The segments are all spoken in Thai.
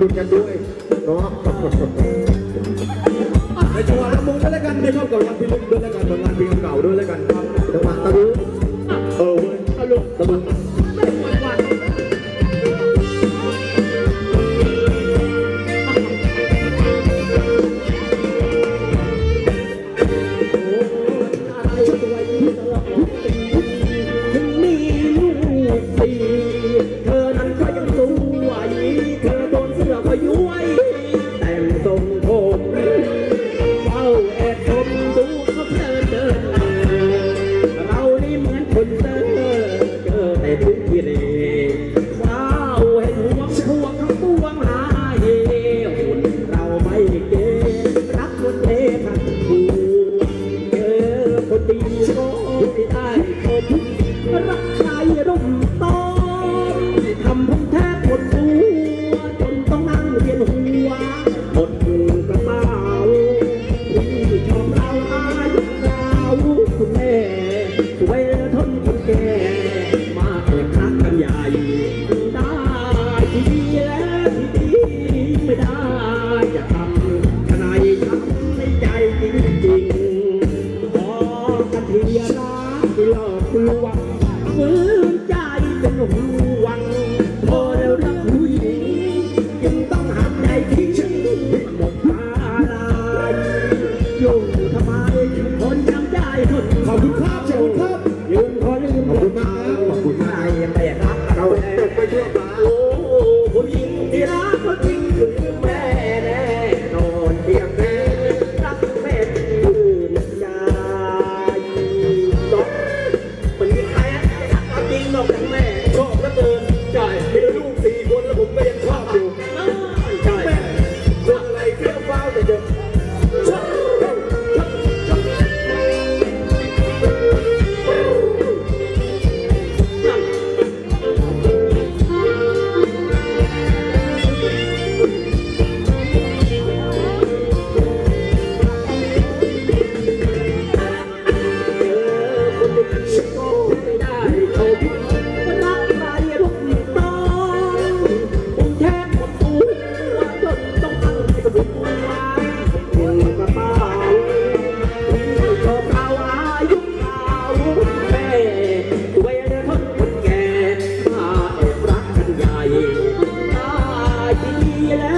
บุญกันด้วยเนาะในจังหวะละมุงด้วยแล้วกันในครอบกับงานพิลึกด้วยแล้วกันผลงานเพลงเก่าด้วยแล้วกันครับจังหวะตะลุเออเว้ยตะลุตะลุำต้องทำผมแทบปวดตัวจนต้องนั่งเวียนหัวหมดเงินกระเป๋าที่ชอบเราอายุเราคุณแม่สวยทนคนแก่ มาแอบคักกันใหญ่ได้ที่ดีแล้ไม่ได้จะทำขนาดยับในใจจริงๆขอกระเทียรักหลอกลวง Woo! เป็นหลุมวังโมเดล Yeah.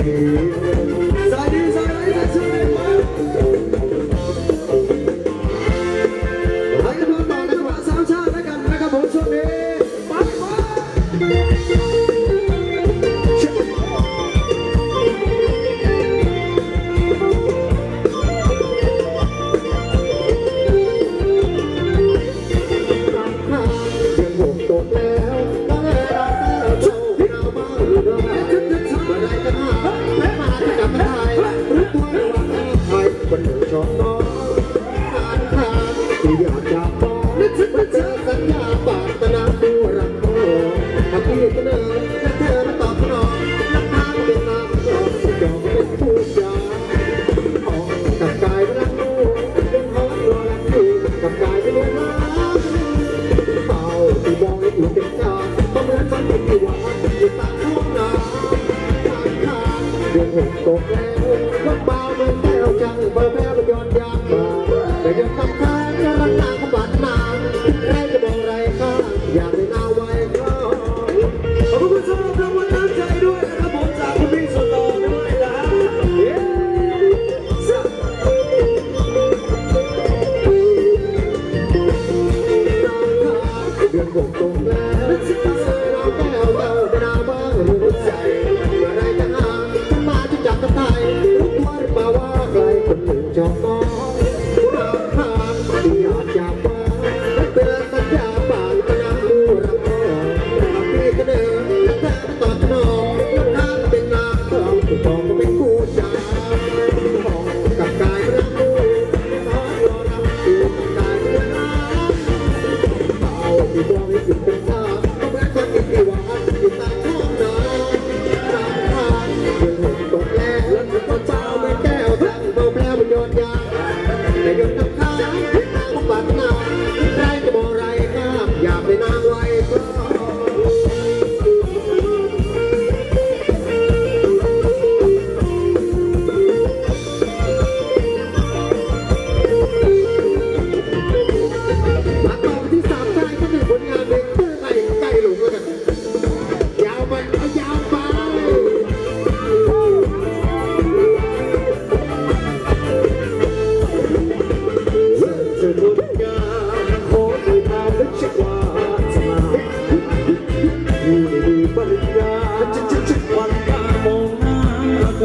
ไ Gỗ.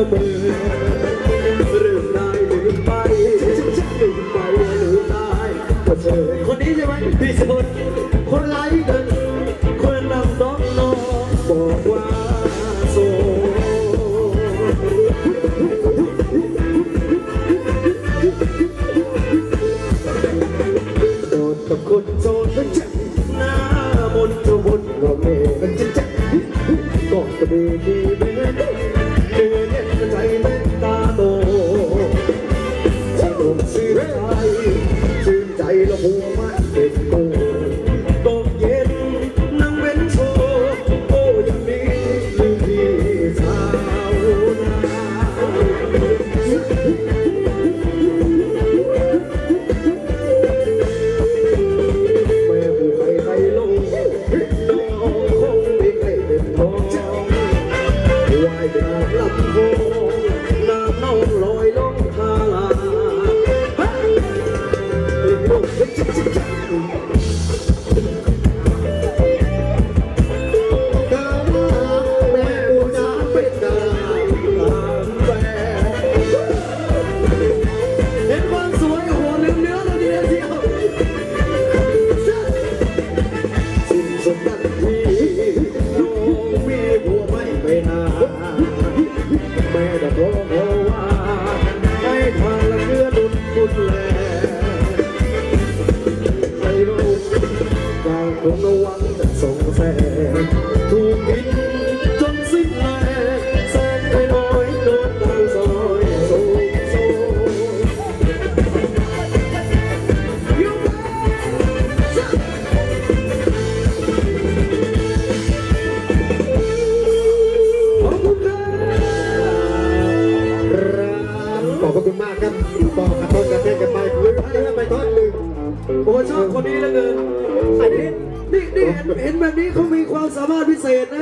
เบื่อเรื่องตายหรือไปลืมไปหรือตายก็เธอคนนี้ใช่ไหมพี่สุดคนร้ายกันคนนำน้องน้องบอกว่าโสดโดนกับคนโสดนจังหน้ามนตะวนก็เมกันจังจังก็กระเดือ say it.